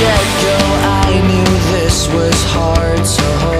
get-go I knew this was hard to hold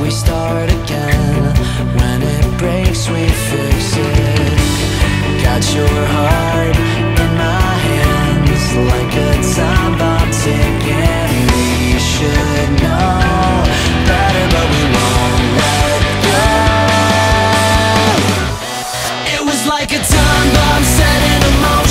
we start again. When it breaks, we fix it. Got your heart in my hands Like a time bomb ticking. We should know better, but we won't let go. It was like a time bomb set in a moment.